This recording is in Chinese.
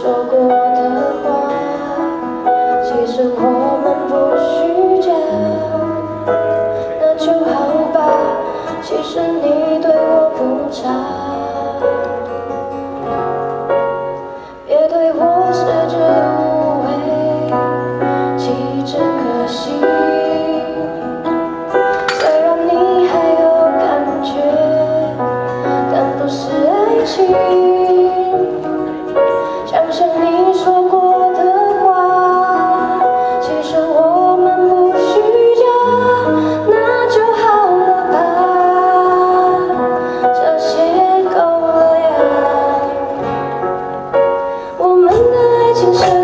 说过的话，其实我们不虚假，那就好吧。其实你对我不差，别对我食之无味，弃之可惜。虽然你还有感觉，但不是爱情。就是。